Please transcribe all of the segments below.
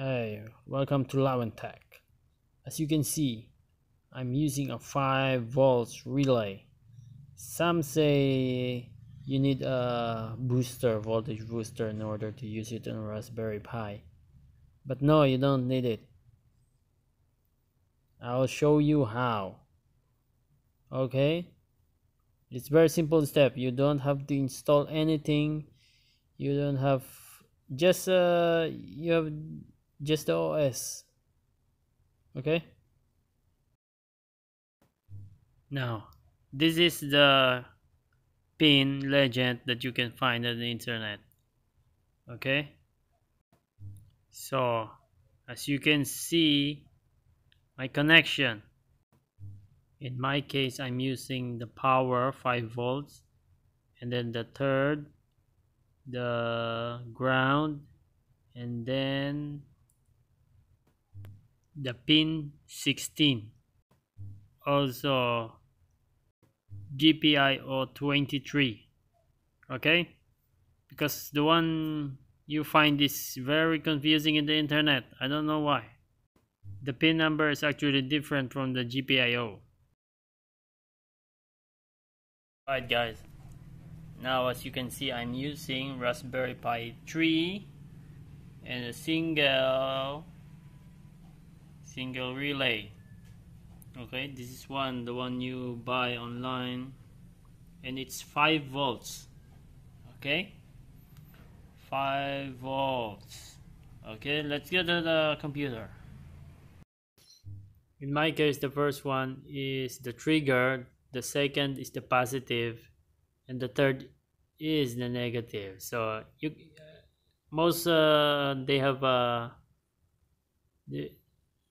Hey, welcome to Tech. As you can see, I'm using a 5 volts relay. Some say you need a booster, voltage booster in order to use it on Raspberry Pi. But no, you don't need it. I'll show you how. Okay? It's very simple step. You don't have to install anything. You don't have just uh you have just the OS okay? Now this is the pin legend that you can find on the internet. Okay? So as you can see my connection. In my case I'm using the power 5 volts and then the third the ground and then the pin 16 also GPIO 23 okay? Because the one you find is very confusing in the internet. I don't know why. The pin number is actually different from the GPIO alright guys. Now as you can see I'm using Raspberry Pi 3 and a single single relay. Okay this is one the one you buy online and it's 5 volts. Okay? 5 volts. Okay let's get to the computer. In my case the first one is the trigger the second is the positive and the third is the negative. So you most uh, they have uh,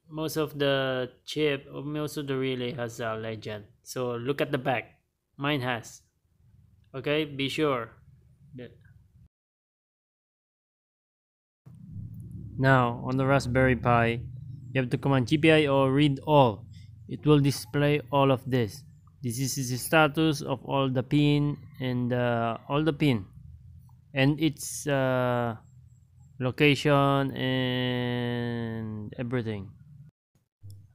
most of the chip most of the relay has a legend. So look at the back. Mine has. Okay be sure. Now on the raspberry pi you have to command gpio read all. It will display all of this. This is the status of all the pin and uh, all the pin. And its uh, location and everything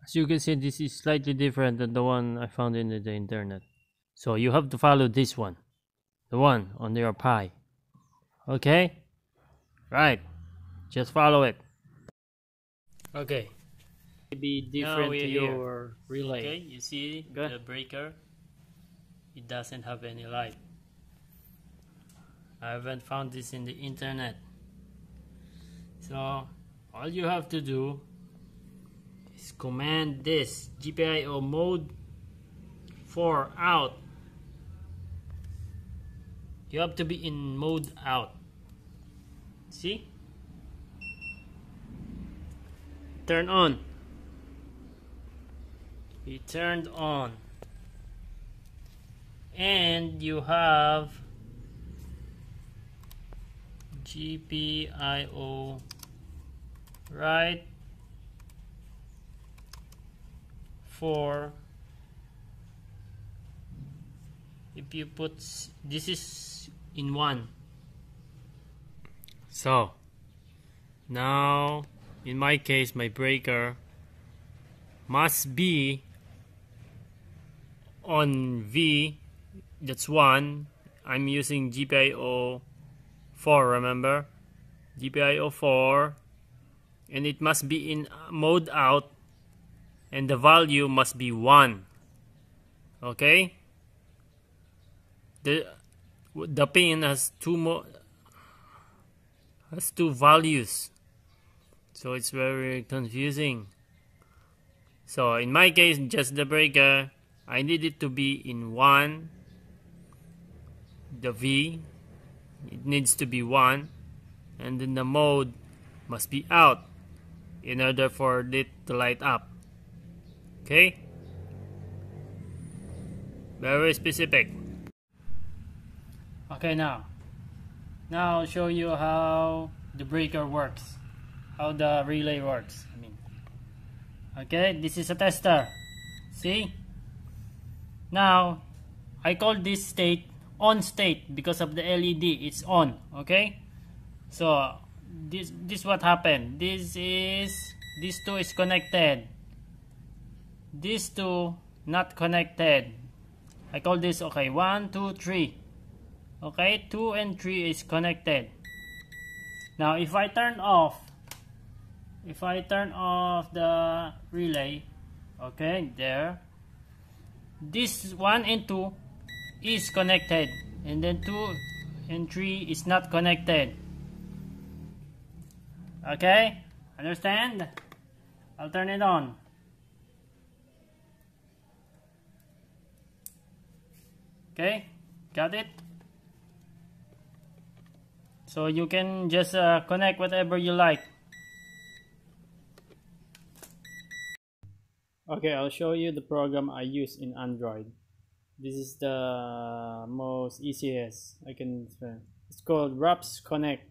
as you can see this is slightly different than the one I found in the, internet. So you have to follow this one the one on your Pi. Okay? Right. Just follow it. Okay. Be different to your relay. Okay you see the breaker? It doesn't have any light. I haven't found this in the internet. So all you have to do is command this GPIO mode 4 out. You have to be in mode out. See? Turn on. Be turned on. And you have GPIO write for if you put this is in one. So now in my case my breaker must be on V that's one. I'm using GPIO 4 remember? GPIO 4 and it must be in mode out and the value must be 1 okay? The the pin has two more has two values. So it's very confusing. So in my case just the breaker I need it to be in 1 the V it needs to be 1 and then the mode must be out in order for it to light up okay? Very specific. Okay now. Now I'll show you how the breaker works. How the relay works I mean. Okay this is a tester. See? Now I call this state on state because of the LED it's on okay? So this this what happened. This is these two is connected these two not connected. I call this okay one two three. Okay 2 and 3 is connected. Now if I turn off if I turn off the relay okay there this 1 and 2 is connected and then 2 and 3 is not connected. Okay? Understand? I'll turn it on okay got it? So you can just uh, connect whatever you like. Okay I'll show you the program I use in Android. This is the most easiest I can it's called RAPS Connect.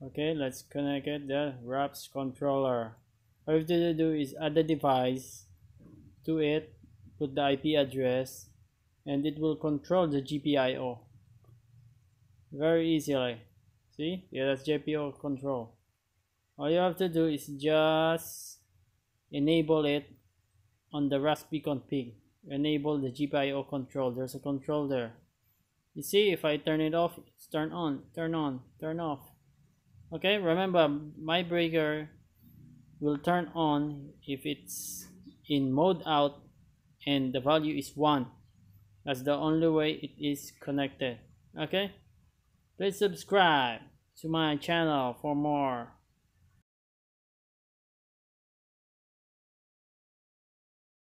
Okay let's connect it the RAPS controller. All you have to do is add the device to it put the IP address and it will control the GPIO very easily. See? Yeah that's GPIO control. All you have to do is just enable it on the Raspi config enable the GPIO control. There's a control there. You see if I turn it off it's turn on turn on turn off. Okay remember my breaker will turn on if it's in mode out and the value is 1 that's the only way it is connected. Okay? Please subscribe to my channel for more